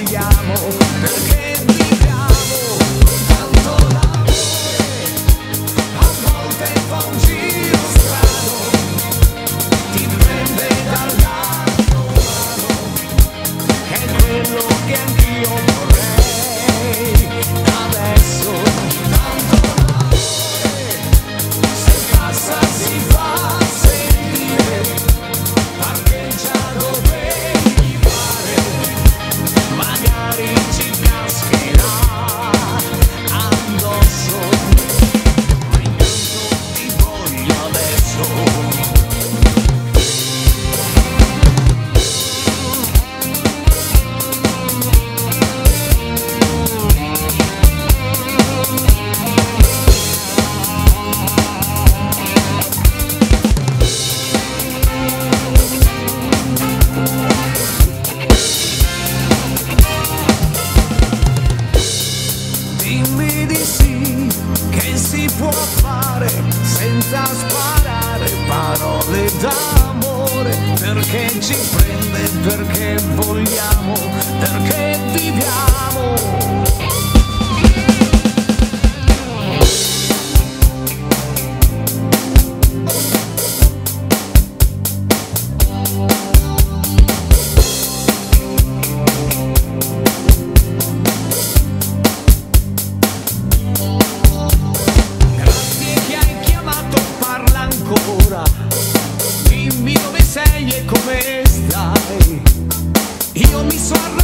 perché vogliamo, perché perché ci prende, perché vogliamo, perché viviamo su.